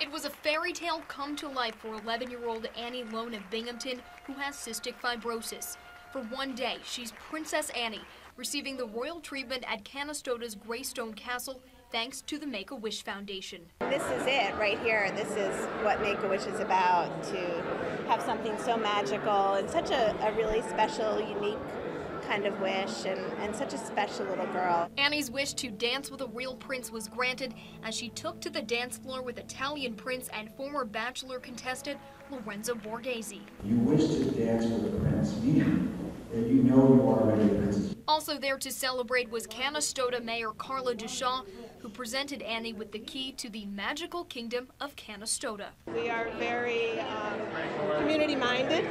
It was a fairy tale come to life for 11 year old Annie Lone of Binghamton, who has cystic fibrosis. For one day, she's Princess Annie, receiving the royal treatment at Canastota's Greystone Castle thanks to the Make a Wish Foundation. This is it right here. This is what Make a Wish is about to have something so magical and such a, a really special, unique kind of wish and, and such a special little girl. Annie's wish to dance with a real prince was granted as she took to the dance floor with Italian prince and former Bachelor contestant Lorenzo Borghese. You wish to dance with a prince, meaning that you know you are already a princess. Also there to celebrate was Canastota Mayor Carla Duchamp, who presented Annie with the key to the magical kingdom of Canastota. We are very um, community minded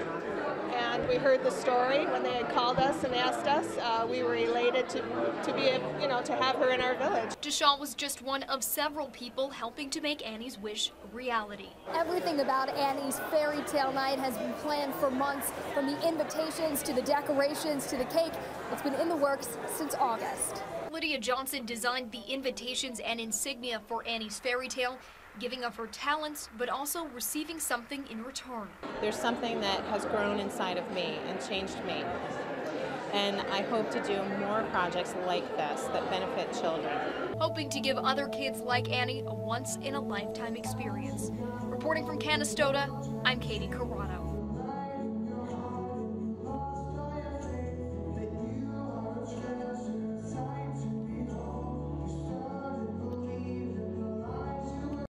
and we heard the story when they had called us and asked us. Uh, we were elated to, to be, you know, to have her in our village. Duchamp was just one of several people helping to make Annie's wish a reality. Everything about Annie's fairy tale night has been planned for months, from the invitations to the decorations to the cake. It's been in the works since August. Lydia Johnson designed the invitations and insignia for Annie's fairy tale, giving of her talents, but also receiving something in return. There's something that has grown inside of me and changed me. And I hope to do more projects like this that benefit children. Hoping to give other kids like Annie a once in a lifetime experience. Reporting from Canastota, I'm Katie Corrado.